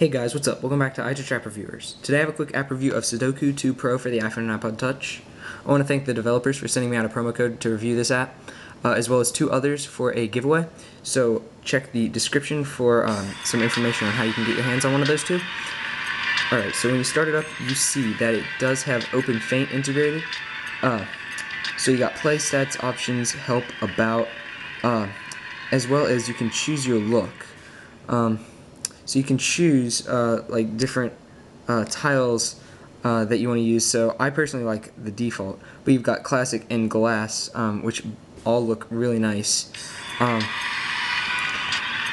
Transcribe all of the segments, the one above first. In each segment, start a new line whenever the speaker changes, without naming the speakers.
Hey guys, what's up? Welcome back to iTouch App Reviewers. Today I have a quick app review of Sudoku 2 Pro for the iPhone and iPod Touch. I want to thank the developers for sending me out a promo code to review this app, uh, as well as two others for a giveaway. So check the description for um, some information on how you can get your hands on one of those two. Alright, so when you start it up, you see that it does have OpenFeint integrated. Uh, so you got play stats, options, help, about, uh, as well as you can choose your look. Um, so you can choose uh, like different uh, tiles uh, that you want to use. So I personally like the default, but you've got classic and glass, um, which all look really nice. Um,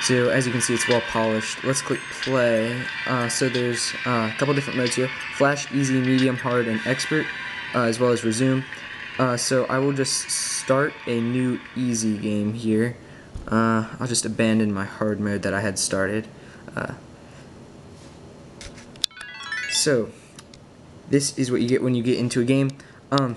so as you can see, it's well polished. Let's click play. Uh, so there's uh, a couple different modes here: flash, easy, medium, hard, and expert, uh, as well as resume. so I will just start a new easy game here. I'll just abandon my hard mode that I had started. Uh, so, this is what you get when you get into a game. Um,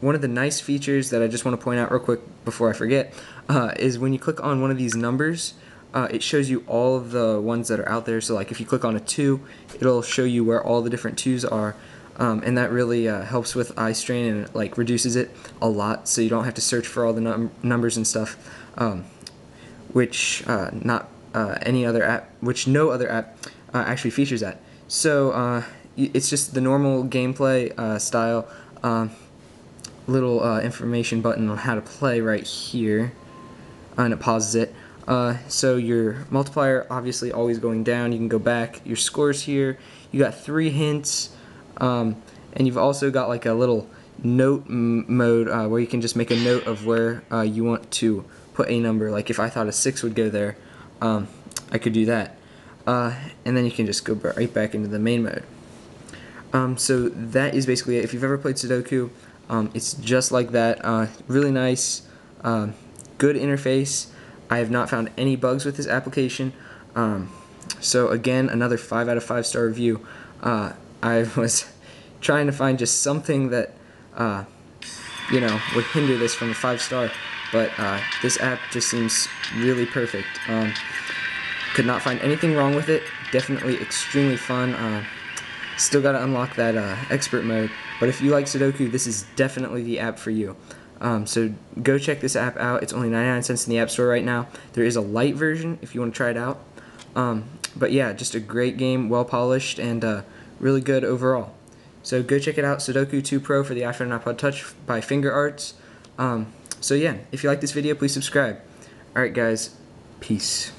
one of the nice features that I just want to point out real quick before I forget uh, is when you click on one of these numbers, uh, it shows you all of the ones that are out there. So like if you click on a 2, it'll show you where all the different 2s are. Um, and that really uh, helps with eye strain and like reduces it a lot so you don't have to search for all the num numbers and stuff um, which uh, not uh, any other app, which no other app uh, actually features that. So uh, it's just the normal gameplay uh, style. Um, little uh, information button on how to play right here, and it pauses it. so your multiplier obviously always going down. You can go back. Your scores here. You got three hints, um, and you've also got like a little note mode uh, where you can just make a note of where uh, you want to put a number. Like if I thought a 6 would go there, um, I could do that. Uh, and then you can just go right back into the main mode. Um, so that is basically it. If you've ever played Sudoku, um, it's just like that. Uh, really nice, uh, good interface. I have not found any bugs with this application. Um, so again, another 5 out of 5 star review. Uh, I was trying to find just something that, uh, you know, would hinder this from a 5 star. But uh, this app just seems really perfect. Um, could not find anything wrong with it. Definitely extremely fun. Uh, still got to unlock that uh, expert mode. But if you like Sudoku, this is definitely the app for you. Um, so go check this app out. It's only 99 cents in the App Store right now. There is a light version if you want to try it out. Um, but yeah, just a great game, well polished, and uh, really good overall. So go check it out, Sudoku 2 Pro for the iPhone and iPod Touch by Fingerarts. Um, so yeah, if you like this video, please subscribe. Alright guys, peace.